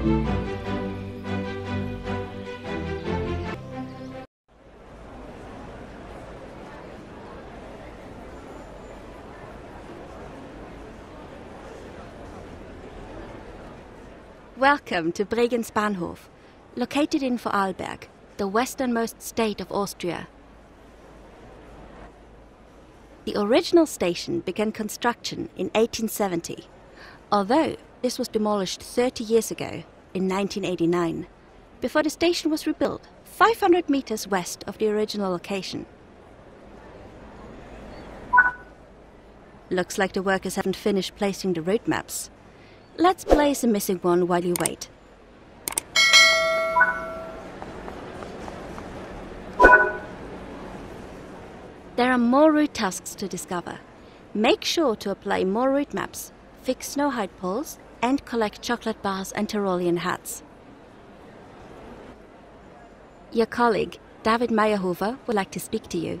Welcome to Bregenz Bahnhof, located in Vorarlberg, the westernmost state of Austria. The original station began construction in 1870, although this was demolished 30 years ago in 1989, before the station was rebuilt 500 meters west of the original location. Looks like the workers haven't finished placing the route maps. Let's place a missing one while you wait. There are more route tasks to discover. Make sure to apply more route maps, fix snow height poles, and collect chocolate bars and Tyrolean hats. Your colleague, David Meyerhofer, would like to speak to you.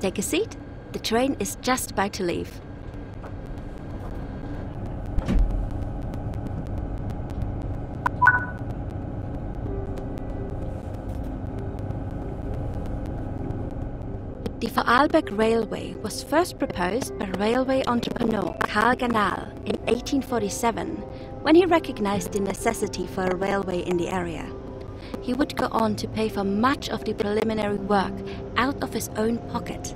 Take a seat. The train is just about to leave. The Vorarlberg Railway was first proposed by railway entrepreneur Karl Ganahl in 1847 when he recognized the necessity for a railway in the area. He would go on to pay for much of the preliminary work out of his own pocket.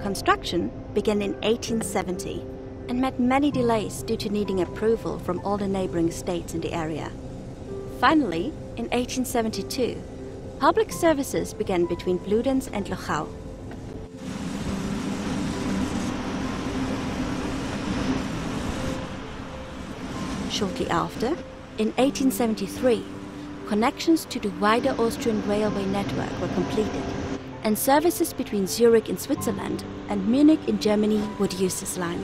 Construction began in 1870 and met many delays due to needing approval from all the neighboring states in the area. Finally, in 1872, public services began between Bludenz and Lochau. Shortly after, in 1873, connections to the wider Austrian railway network were completed, and services between Zurich in Switzerland and Munich in Germany would use this line.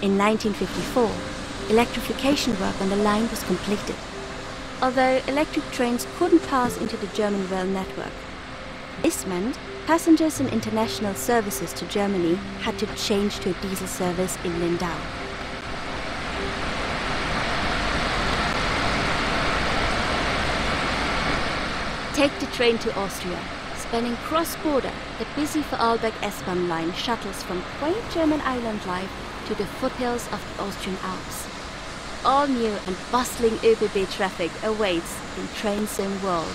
In 1954, electrification work on the line was completed, although electric trains couldn't pass into the German rail network. This meant passengers in international services to Germany had to change to a diesel service in Lindau. Take the train to Austria. Spanning cross-border, the busy Vorarlberg S-Bahn line shuttles from quaint German island life to the foothills of the Austrian Alps. All new and bustling ÖBB traffic awaits in Train Sim World.